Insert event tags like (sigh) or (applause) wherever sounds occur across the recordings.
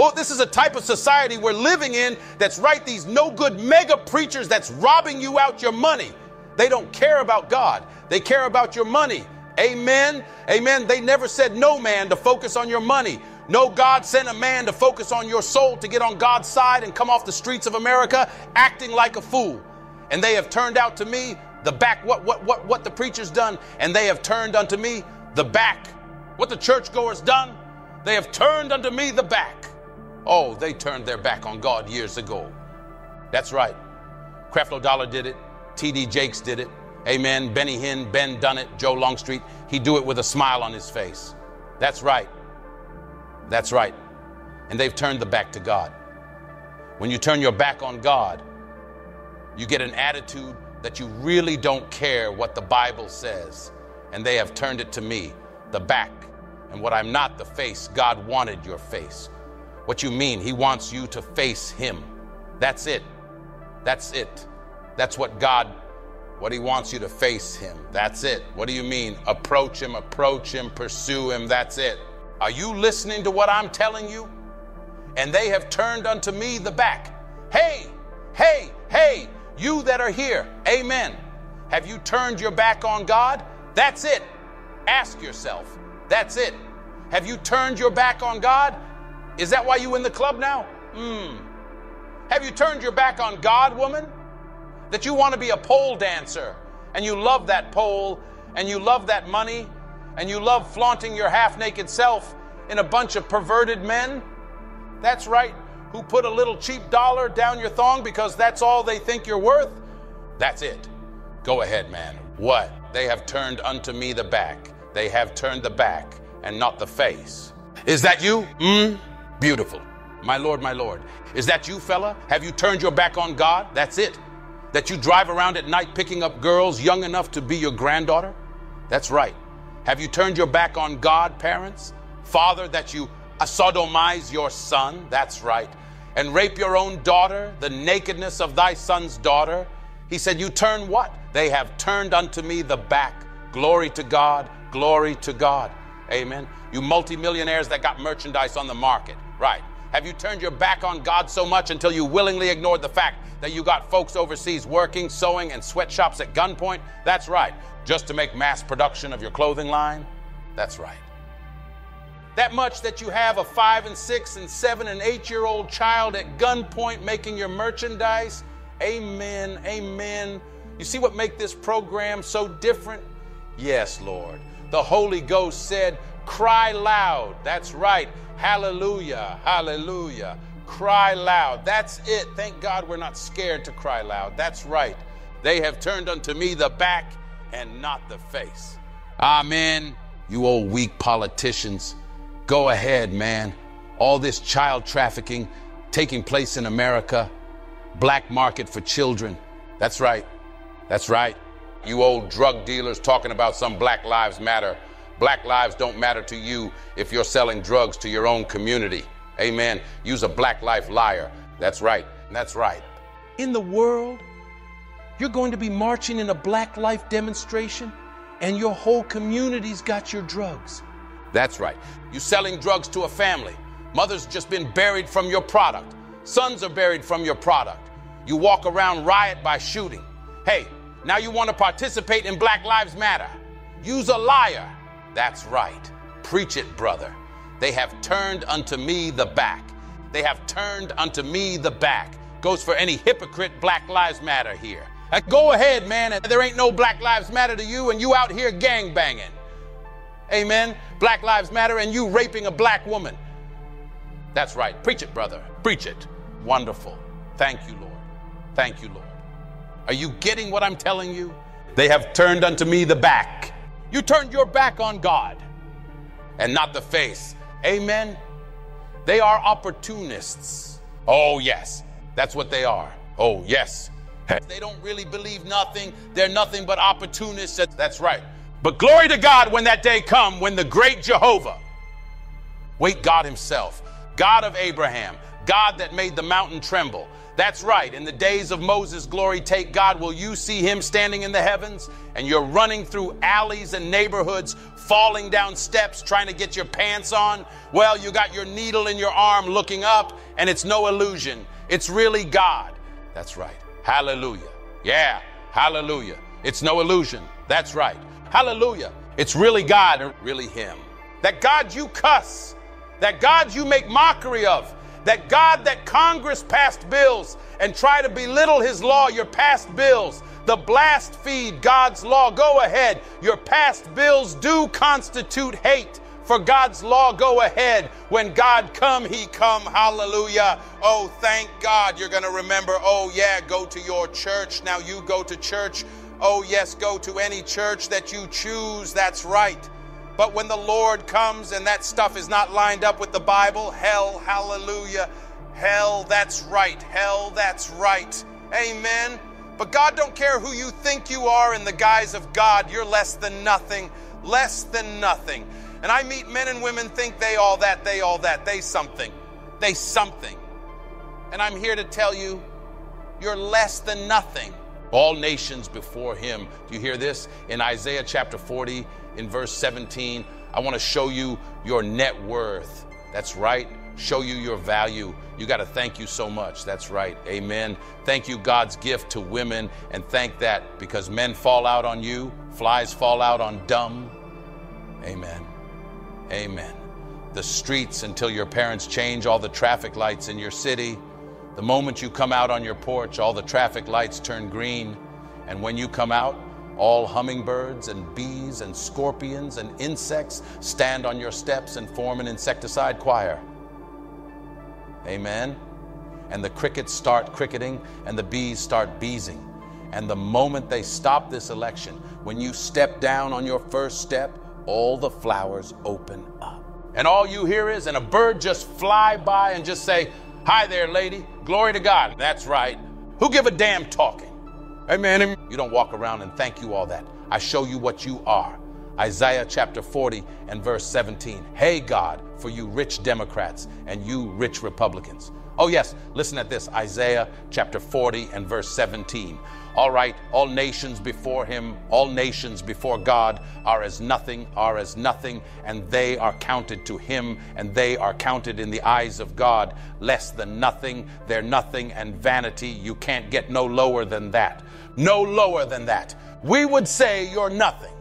Oh, this is a type of society we're living in that's right, these no good mega preachers that's robbing you out your money. They don't care about God, they care about your money. Amen. Amen. They never said no man to focus on your money. No, God sent a man to focus on your soul to get on God's side and come off the streets of America acting like a fool. And they have turned out to me the back, what, what, what, what the preacher's done, and they have turned unto me the back. What the churchgoers done, they have turned unto me the back. Oh, they turned their back on God years ago. That's right. Creflo Dollar did it. T.D. Jakes did it. Amen. Benny Hinn, Ben done it. Joe Longstreet. He do it with a smile on his face. That's right. That's right. And they've turned the back to God. When you turn your back on God, you get an attitude that you really don't care what the Bible says. And they have turned it to me, the back. And what I'm not, the face. God wanted your face. What you mean? He wants you to face Him. That's it. That's it. That's what God, what He wants you to face Him. That's it. What do you mean? Approach Him, approach Him, pursue Him. That's it. Are you listening to what I'm telling you? And they have turned unto me the back. Hey, hey, hey, you that are here, amen. Have you turned your back on God? That's it. Ask yourself. That's it. Have you turned your back on God? Is that why you in the club now? Hmm. Have you turned your back on God, woman? That you want to be a pole dancer and you love that pole and you love that money and you love flaunting your half naked self in a bunch of perverted men? That's right, who put a little cheap dollar down your thong because that's all they think you're worth? That's it. Go ahead, man. What? They have turned unto me the back. They have turned the back and not the face. Is that you? Hmm? Beautiful. My Lord, my Lord. Is that you, fella? Have you turned your back on God? That's it. That you drive around at night picking up girls young enough to be your granddaughter? That's right. Have you turned your back on God, parents? Father, that you sodomize your son? That's right. And rape your own daughter, the nakedness of thy son's daughter? He said, You turn what? They have turned unto me the back. Glory to God, glory to God. Amen. You multimillionaires that got merchandise on the market. Right. Have you turned your back on God so much until you willingly ignored the fact that you got folks overseas working, sewing, and sweatshops at gunpoint? That's right. Just to make mass production of your clothing line? That's right. That much that you have a five and six and seven and eight year old child at gunpoint making your merchandise? Amen. Amen. You see what make this program so different? Yes, Lord. The Holy Ghost said, cry loud. That's right. Hallelujah. Hallelujah. Cry loud. That's it. Thank God we're not scared to cry loud. That's right. They have turned unto me the back and not the face. Amen. You old weak politicians. Go ahead, man. All this child trafficking taking place in America, black market for children. That's right. That's right. You old drug dealers talking about some Black Lives Matter. Black lives don't matter to you if you're selling drugs to your own community. Amen. Use a black life liar. That's right. That's right. In the world, you're going to be marching in a black life demonstration and your whole community's got your drugs. That's right. You're selling drugs to a family. Mother's just been buried from your product. Sons are buried from your product. You walk around riot by shooting. Hey, now you want to participate in Black Lives Matter. Use a liar. That's right. Preach it, brother. They have turned unto me the back. They have turned unto me the back. Goes for any hypocrite Black Lives Matter here. Go ahead, man. There ain't no Black Lives Matter to you, and you out here gang banging. Amen. Black Lives Matter, and you raping a black woman. That's right. Preach it, brother. Preach it. Wonderful. Thank you, Lord. Thank you, Lord. Are you getting what I'm telling you? They have turned unto me the back. You turned your back on God and not the face. Amen. They are opportunists. Oh, yes. That's what they are. Oh, yes. They don't really believe nothing. They're nothing but opportunists. That's right. But glory to God when that day come, when the great Jehovah, wait, God himself, God of Abraham, God that made the mountain tremble, That's right. In the days of Moses' glory, take God, will you see him standing in the heavens? And you're running through alleys and neighborhoods, falling down steps, trying to get your pants on. Well, you got your needle in your arm looking up, and it's no illusion. It's really God. That's right. Hallelujah. Yeah. Hallelujah. It's no illusion. That's right. Hallelujah. It's really God and really Him. That God you cuss, that God you make mockery of, that God, that Congress passed bills and try to belittle his law, your past bills, the blast feed God's law, go ahead. Your past bills do constitute hate. For God's law, go ahead. When God come, he come. Hallelujah. Oh, thank God you're going to remember, oh yeah, go to your church. Now you go to church. Oh yes, go to any church that you choose. That's right. But when the Lord comes and that stuff is not lined up with the Bible, hell, hallelujah. Hell, that's right. Hell, that's right. Amen. But God don't care who you think you are in the guise of God. You're less than nothing. Less than nothing. And I meet men and women think they all that, they all that, they something. They something. And I'm here to tell you, you're less than nothing. All nations before him. Do you hear this? In Isaiah chapter 40, in verse 17. I want to show you your net worth. That's right. Show you your value. You got to thank you so much. That's right. Amen. Thank you, God's gift to women, and thank that because men fall out on you, flies fall out on dumb. Amen. Amen. The streets until your parents change all the traffic lights in your city. The moment you come out on your porch, all the traffic lights turn green. And when you come out, all hummingbirds and bees and scorpions and insects stand on your steps and form an insecticide choir. Amen. And the crickets start cricketing and the bees start beesing. And the moment they stop this election, when you step down on your first step, all the flowers open up. And all you hear is, and a bird just fly by and just say, Hi there, lady. Glory to God. That's right. Who give a damn talking? Amen. You don't walk around and thank you all that. I show you what you are. Isaiah chapter 40 and verse 17. Hey, God, for you rich Democrats and you rich Republicans. Oh, yes, listen at this Isaiah chapter 40 and verse 17. All right, all nations before him, all nations before God are as nothing, are as nothing, and they are counted to him, and they are counted in the eyes of God less than nothing. They're nothing and vanity. You can't get no lower than that. No lower than that. We would say you're nothing.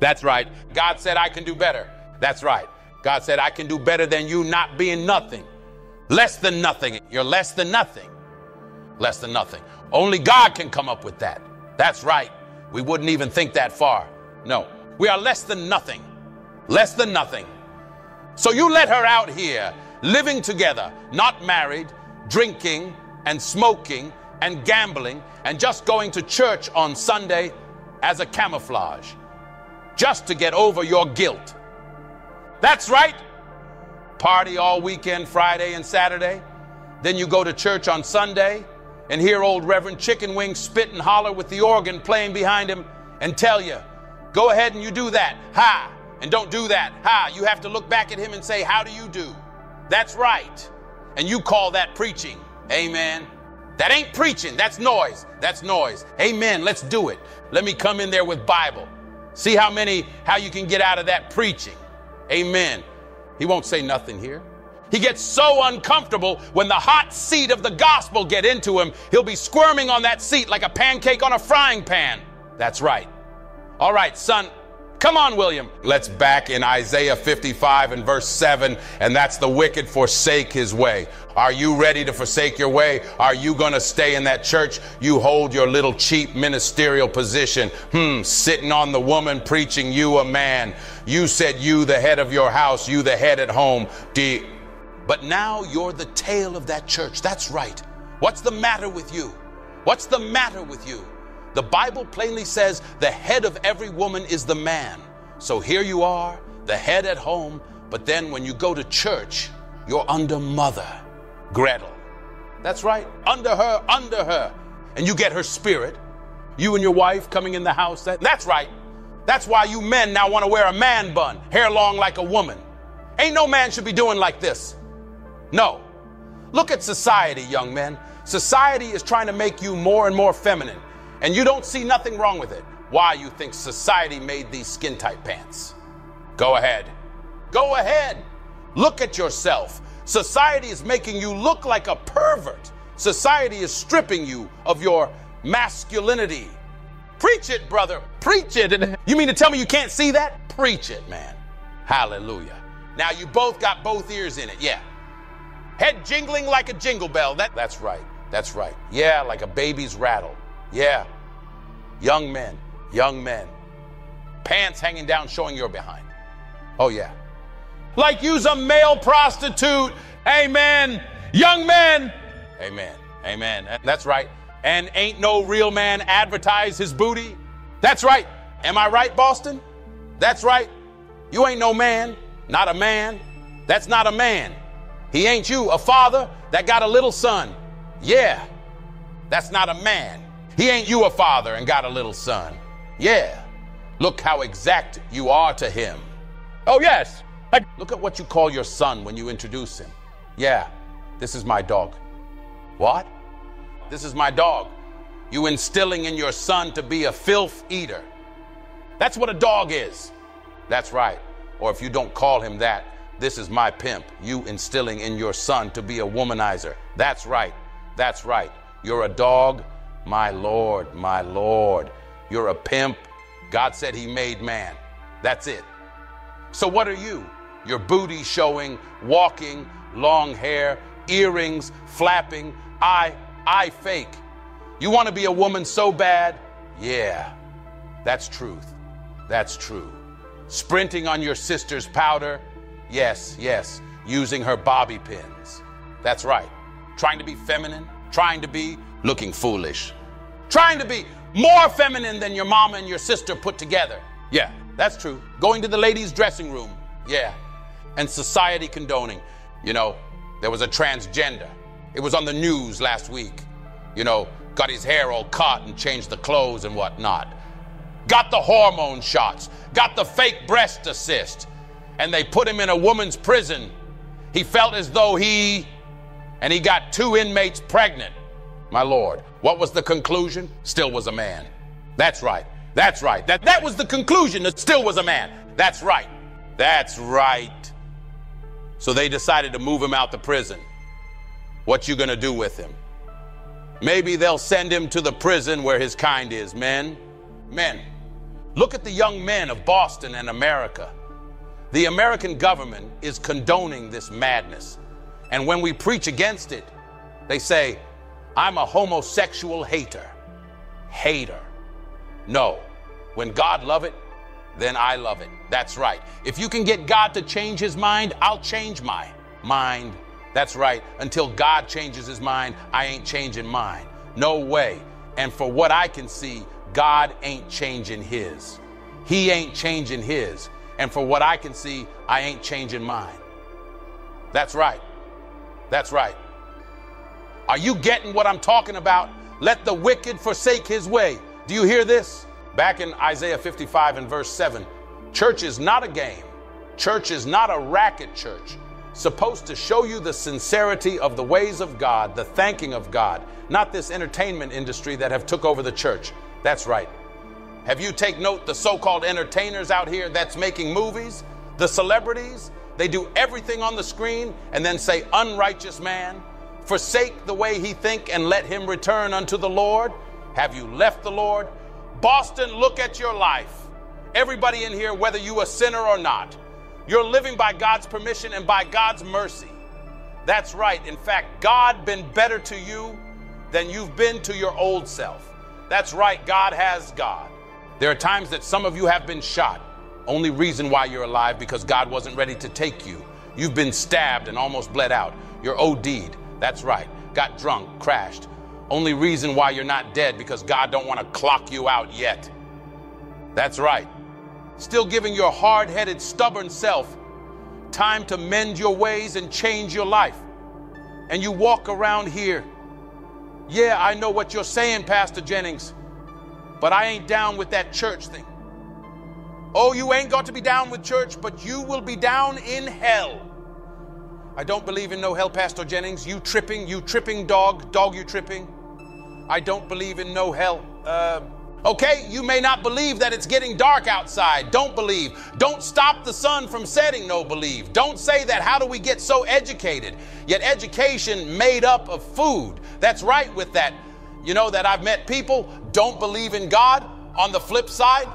That's right. God said, I can do better. That's right. God said, I can do better than you not being nothing. Less than nothing. You're less than nothing. Less than nothing. Only God can come up with that. That's right. We wouldn't even think that far. No, we are less than nothing. Less than nothing. So you let her out here living together, not married, drinking and smoking and gambling and just going to church on Sunday as a camouflage, just to get over your guilt. That's right. Party all weekend, Friday and Saturday. Then you go to church on Sunday and hear old Reverend Chicken Wing spit and holler with the organ playing behind him and tell you, go ahead and you do that. Ha! And don't do that. Ha! You have to look back at him and say, how do you do? That's right. And you call that preaching. Amen. That ain't preaching. That's noise. That's noise. Amen. Let's do it. Let me come in there with Bible. See how many, how you can get out of that preaching. Amen. He won't say nothing here. He gets so uncomfortable when the hot seat of the gospel get into him, he'll be squirming on that seat like a pancake on a frying pan. That's right. All right, son, Come on, William. Let's back in Isaiah 55 and verse 7, and that's the wicked forsake his way. Are you ready to forsake your way? Are you going to stay in that church? You hold your little cheap ministerial position. Hmm, sitting on the woman preaching you a man. You said you the head of your house, you the head at home. You... But now you're the tail of that church. That's right. What's the matter with you? What's the matter with you? The Bible plainly says the head of every woman is the man. So here you are, the head at home, but then when you go to church, you're under mother, Gretel. That's right, under her, under her. And you get her spirit. You and your wife coming in the house. That, that's right. That's why you men now want to wear a man bun, hair long like a woman. Ain't no man should be doing like this. No. Look at society, young men. Society is trying to make you more and more feminine, and you don't see nothing wrong with it. Why you think society made these skin tight pants? Go ahead. Go ahead. Look at yourself. Society is making you look like a pervert. Society is stripping you of your masculinity. Preach it, brother. Preach it. You mean to tell me you can't see that? Preach it, man. Hallelujah. Now you both got both ears in it. Yeah. Head jingling like a jingle bell. That, that's right. That's right. Yeah, like a baby's rattle. Yeah. Young men, young men. Pants hanging down, showing your behind. Oh, yeah. Like you's a male prostitute. Amen. Young men. Amen. Amen. That's right. And ain't no real man advertise his booty. That's right. Am I right, Boston? That's right. You ain't no man, not a man. That's not a man. He ain't you, a father that got a little son. Yeah, that's not a man. He ain't you, a father, and got a little son. Yeah, look how exact you are to him. Oh, yes. I- look at what you call your son when you introduce him. Yeah, this is my dog. What? This is my dog. You instilling in your son to be a filth eater. That's what a dog is. That's right. Or if you don't call him that, this is my pimp. You instilling in your son to be a womanizer. That's right. That's right. You're a dog. My Lord, my Lord. You're a pimp. God said he made man. That's it. So what are you? Your booty showing, walking, long hair, earrings, flapping, I I fake. You want to be a woman so bad? Yeah, that's truth. That's true. Sprinting on your sister's powder? Yes, yes. Using her bobby pins. That's right. Trying to be feminine, trying to be looking foolish, trying to be more feminine than your mama and your sister put together. Yeah, that's true. Going to the ladies' dressing room. Yeah. And society condoning. You know, there was a transgender. It was on the news last week. You know, got his hair all cut and changed the clothes and whatnot. Got the hormone shots, got the fake breast assist, and they put him in a woman's prison. He felt as though he, and he got two inmates pregnant. My Lord, what was the conclusion? Still was a man. That's right. That's right. That, that was the conclusion. That still was a man. That's right. That's right. So they decided to move him out the prison. What you gonna do with him? Maybe they'll send him to the prison where his kind is. Men, men. Look at the young men of Boston and America. The American government is condoning this madness. And when we preach against it, they say, I'm a homosexual hater. Hater. No. When God love it, then I love it. That's right. If you can get God to change his mind, I'll change my mind. That's right. Until God changes his mind, I ain't changing mine. No way. And for what I can see, God ain't changing his. He ain't changing his. And for what I can see, I ain't changing mine. That's right. That's right. Are you getting what I'm talking about? Let the wicked forsake his way. Do you hear this? Back in Isaiah 55 and verse 7, church is not a game. Church is not a racket church. Supposed to show you the sincerity of the ways of God, the thanking of God, not this entertainment industry that have took over the church. That's right. Have you take note the so-called entertainers out here that's making movies, the celebrities, they do everything on the screen and then say unrighteous man, forsake the way he think and let him return unto the Lord. Have you left the Lord? Boston, look at your life. Everybody in here, whether you a sinner or not, you're living by God's permission and by God's mercy. That's right. In fact, God been better to you than you've been to your old self. That's right. God has God. There are times that some of you have been shot. Only reason why you're alive because God wasn't ready to take you. You've been stabbed and almost bled out. You're OD'd. That's right. Got drunk, crashed. Only reason why you're not dead because God don't want to clock you out yet. That's right. Still giving your hard-headed, stubborn self time to mend your ways and change your life. And you walk around here. Yeah, I know what you're saying, Pastor Jennings, but I ain't down with that church thing. Oh, you ain't got to be down with church, but you will be down in hell. I don't believe in no hell, Pastor Jennings. You tripping, you tripping dog, dog, you tripping. I don't believe in no hell. Uh, okay, you may not believe that it's getting dark outside. Don't believe. Don't stop the sun from setting, no believe. Don't say that. How do we get so educated? Yet education made up of food. That's right with that. You know that I've met people don't believe in God. On the flip side,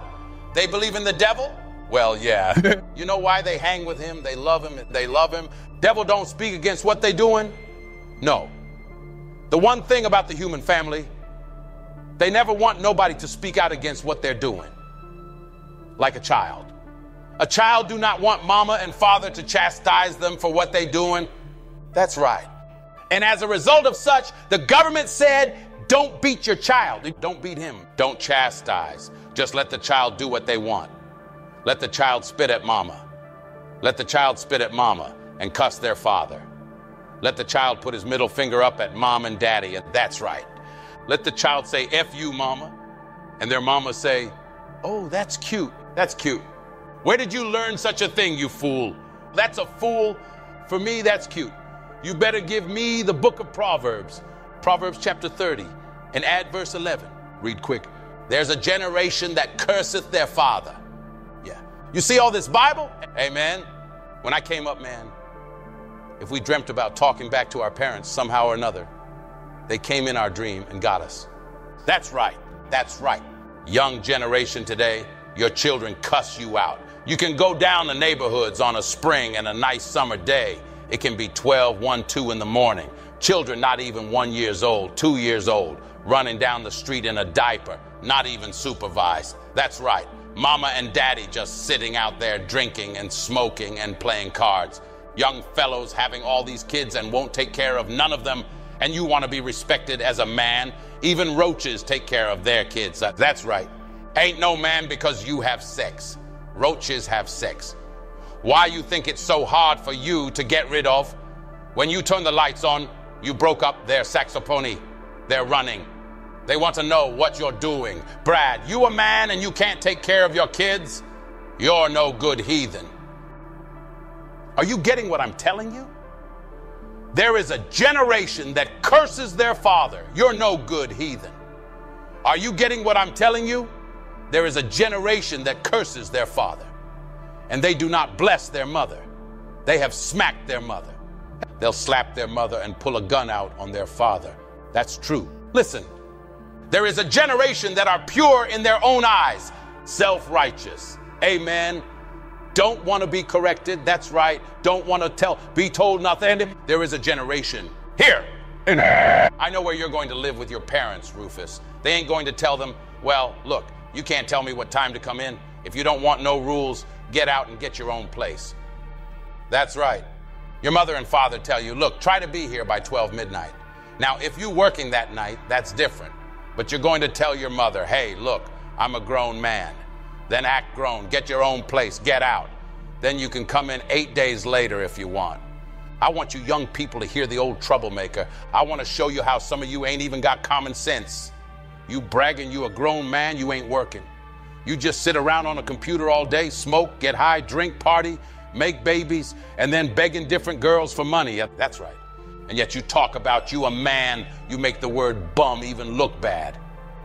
they believe in the devil. Well, yeah. (laughs) you know why they hang with him? They love him. They love him. Devil don't speak against what they doing? No. The one thing about the human family, they never want nobody to speak out against what they're doing. Like a child. A child do not want mama and father to chastise them for what they doing. That's right. And as a result of such, the government said, don't beat your child. Don't beat him. Don't chastise. Just let the child do what they want. Let the child spit at mama. Let the child spit at mama and cuss their father. Let the child put his middle finger up at mom and daddy, and that's right. Let the child say, F you, mama. And their mama say, Oh, that's cute. That's cute. Where did you learn such a thing, you fool? That's a fool. For me, that's cute. You better give me the book of Proverbs, Proverbs chapter 30, and add verse 11. Read quick. There's a generation that curseth their father you see all this Bible? Amen. When I came up, man, if we dreamt about talking back to our parents somehow or another, they came in our dream and got us. That's right. That's right. Young generation today, your children cuss you out. You can go down the neighborhoods on a spring and a nice summer day. It can be 12, 1, 2 in the morning. Children not even one years old, two years old, running down the street in a diaper, not even supervised. That's right mama and daddy just sitting out there drinking and smoking and playing cards. Young fellows having all these kids and won't take care of none of them, and you want to be respected as a man. Even roaches take care of their kids. Uh, that's right. Ain't no man because you have sex. Roaches have sex. Why you think it's so hard for you to get rid of? When you turn the lights on, you broke up their saxophony. They're running. They want to know what you're doing. Brad, you a man and you can't take care of your kids? You're no good heathen. Are you getting what I'm telling you? There is a generation that curses their father. You're no good heathen. Are you getting what I'm telling you? There is a generation that curses their father, and they do not bless their mother. They have smacked their mother. They'll slap their mother and pull a gun out on their father. That's true. Listen, there is a generation that are pure in their own eyes, self righteous. Amen. Don't want to be corrected. That's right. Don't want to tell, be told nothing. There is a generation here. In I know where you're going to live with your parents, Rufus. They ain't going to tell them, well, look, you can't tell me what time to come in. If you don't want no rules, get out and get your own place. That's right. Your mother and father tell you, look, try to be here by 12 midnight. Now, if you're working that night, that's different. But you're going to tell your mother, hey, look, I'm a grown man. Then act grown, get your own place, get out. Then you can come in eight days later if you want. I want you young people to hear the old troublemaker. I want to show you how some of you ain't even got common sense. You bragging you a grown man, you ain't working. You just sit around on a computer all day, smoke, get high, drink, party, make babies, and then begging different girls for money. That's right. And yet you talk about you a man, you make the word bum even look bad.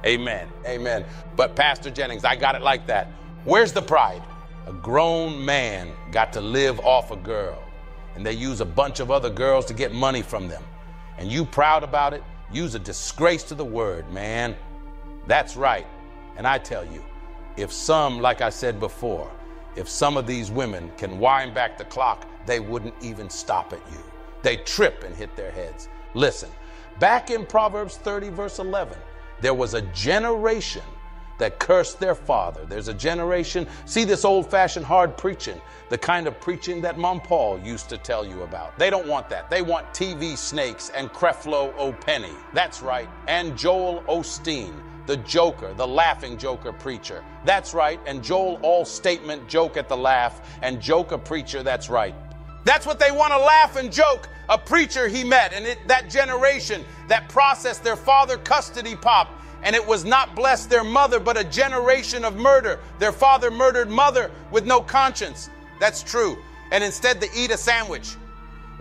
Amen. Amen. But Pastor Jennings, I got it like that. Where's the pride? A grown man got to live off a girl, and they use a bunch of other girls to get money from them. And you proud about it? Use a disgrace to the word, man. That's right. And I tell you, if some, like I said before, if some of these women can wind back the clock, they wouldn't even stop at you. They trip and hit their heads. Listen, back in Proverbs 30, verse 11, there was a generation that cursed their father. There's a generation, see this old fashioned hard preaching, the kind of preaching that Mom Paul used to tell you about. They don't want that. They want T.D. Jakes and Creflo O'Penny. That's right. And Joel Osteen, the joker, the laughing joker preacher. That's right. And Joel all statement joke at the laugh and joke a preacher. That's right. That's what they want to laugh and joke. A preacher he met, and it, that generation that processed their father custody pop, and it was not blessed their mother, but a generation of murder. Their father murdered mother with no conscience. That's true. And instead, they eat a sandwich.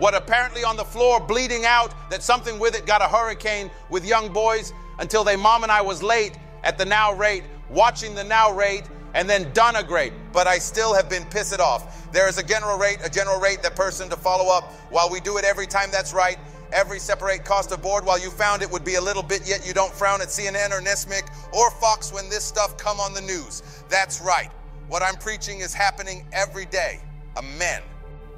what apparently on the floor bleeding out, that something with it got a hurricane with young boys until they, mom and I was late at the now rate, watching the now rate, and then done a great, but I still have been pissed off. There is a general rate, a general rate that person to follow up while we do it every time that's right. Every separate cost of board while you found it would be a little bit yet you don't frown at CNN or MSNBC or Fox when this stuff come on the news. That's right. What I'm preaching is happening every day. Amen.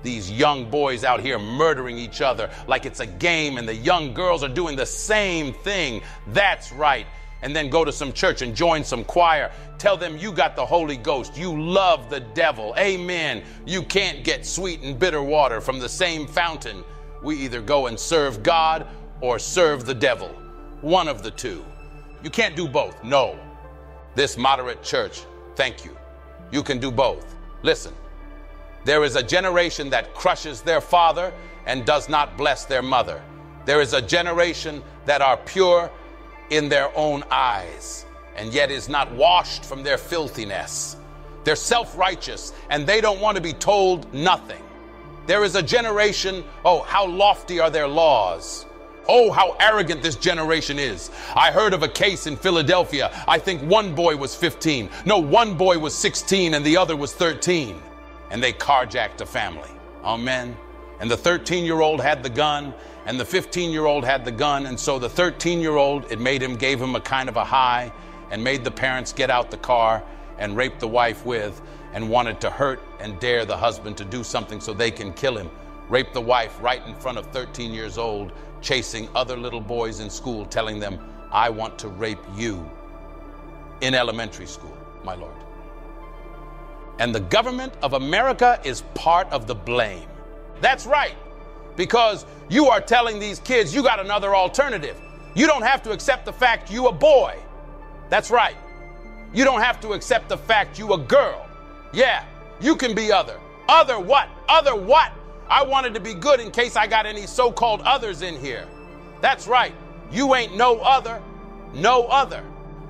These young boys out here murdering each other like it's a game, and the young girls are doing the same thing. That's right and then go to some church and join some choir. Tell them you got the Holy Ghost. You love the devil. Amen. You can't get sweet and bitter water from the same fountain. We either go and serve God or serve the devil. One of the two. You can't do both. No. This moderate church, thank you. You can do both. Listen, there is a generation that crushes their father and does not bless their mother. There is a generation that are pure in their own eyes, and yet is not washed from their filthiness. They're self righteous, and they don't want to be told nothing. There is a generation, oh, how lofty are their laws. Oh, how arrogant this generation is. I heard of a case in Philadelphia. I think one boy was 15. No, one boy was 16 and the other was 13. And they carjacked a family. Amen. And the 13 year old had the gun and the 15 year old had the gun. And so the 13 year old, it made him, gave him a kind of a high and made the parents get out the car and rape the wife with and wanted to hurt and dare the husband to do something so they can kill him. Rape the wife right in front of 13 years old, chasing other little boys in school, telling them, I want to rape you in elementary school, my Lord. And the government of America is part of the blame. That's right because you are telling these kids you got another alternative. You don't have to accept the fact you a boy. That's right. You don't have to accept the fact you a girl. Yeah, you can be other. Other what? Other what? I wanted to be good in case I got any so-called others in here. That's right. You ain't no other. No other.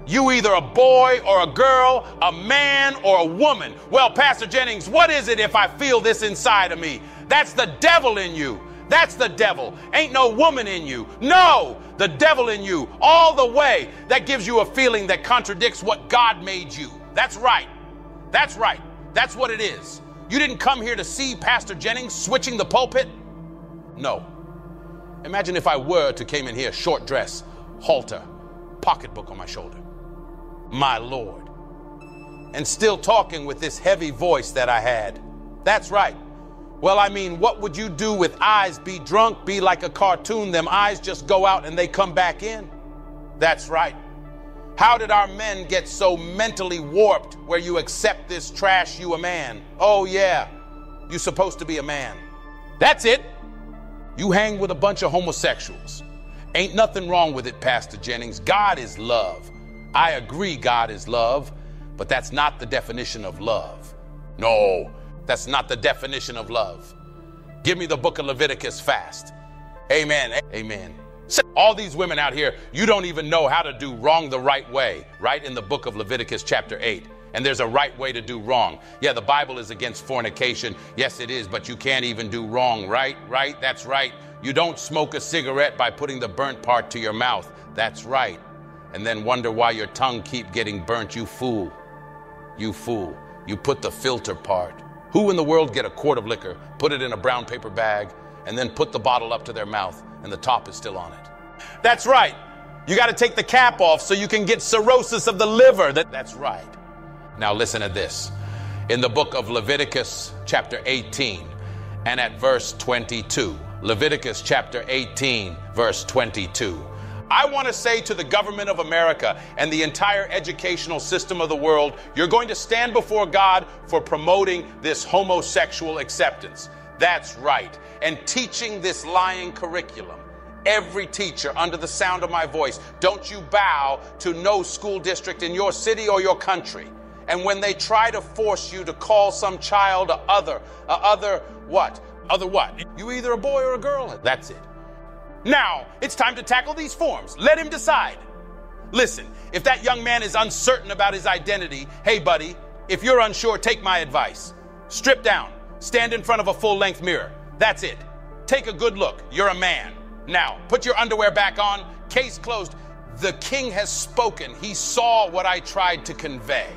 You either a boy or a girl, a man or a woman. Well, Pastor Jennings, what is it if I feel this inside of me? That's the devil in you. That's the devil. Ain't no woman in you. No, the devil in you, all the way. That gives you a feeling that contradicts what God made you. That's right. That's right. That's what it is. You didn't come here to see Pastor Jennings switching the pulpit? No. Imagine if I were to came in here, short dress, halter, pocketbook on my shoulder. My Lord. And still talking with this heavy voice that I had. That's right. Well, I mean, what would you do with eyes be drunk, be like a cartoon? Them eyes just go out and they come back in. That's right. How did our men get so mentally warped where you accept this trash, you a man? Oh, yeah, you're supposed to be a man. That's it. You hang with a bunch of homosexuals. Ain't nothing wrong with it, Pastor Jennings. God is love. I agree, God is love, but that's not the definition of love. No, that's not the definition of love. Give me the book of Leviticus fast. Amen. Amen. All these women out here, you don't even know how to do wrong the right way, right? In the book of Leviticus, chapter 8. And there's a right way to do wrong. Yeah, the Bible is against fornication. Yes, it is, but you can't even do wrong, right? Right? That's right. You don't smoke a cigarette by putting the burnt part to your mouth. That's right. And then wonder why your tongue keep getting burnt. You fool. You fool. You put the filter part. Who in the world get a quart of liquor, put it in a brown paper bag, and then put the bottle up to their mouth and the top is still on it? That's right. You got to take the cap off so you can get cirrhosis of the liver. That, that's right. Now listen to this. In the book of Leviticus, chapter 18, and at verse 22. Leviticus chapter 18, verse 22. I want to say to the government of America and the entire educational system of the world, you're going to stand before God for promoting this homosexual acceptance. That's right. And teaching this lying curriculum. Every teacher under the sound of my voice, don't you bow to no school district in your city or your country. And when they try to force you to call some child a other, a other what? Other what? You either a boy or a girl. That's it. Now, it's time to tackle these forms. Let him decide. Listen, if that young man is uncertain about his identity, hey, buddy, if you're unsure, take my advice. Strip down, stand in front of a full length mirror. That's it. take a good look. You're a man. Now, put your underwear back on. Case closed. The king has spoken. He saw what I tried to convey.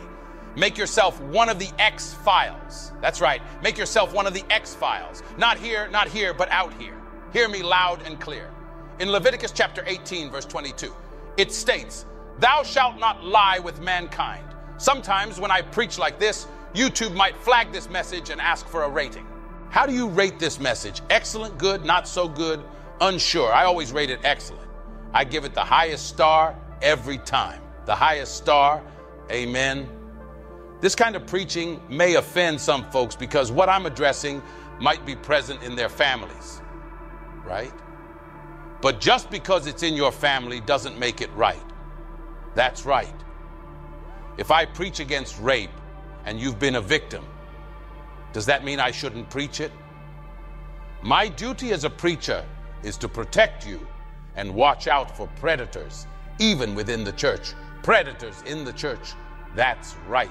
Make yourself one of the X files. That's right. Make yourself one of the X files. Not here, not here, but out here. Hear me loud and clear. In Leviticus chapter 18, verse 22, it states, Thou shalt not lie with mankind. Sometimes when I preach like this, YouTube might flag this message and ask for a rating. How do you rate this message? Excellent, good, not so good, unsure. I always rate it excellent. I give it the highest star every time. The highest star. Amen. This kind of preaching may offend some folks because what I'm addressing might be present in their families, right? But just because it's in your family doesn't make it right. That's right. If I preach against rape and you've been a victim, does that mean I shouldn't preach it? My duty as a preacher is to protect you and watch out for predators, even within the church. Predators in the church. That's right.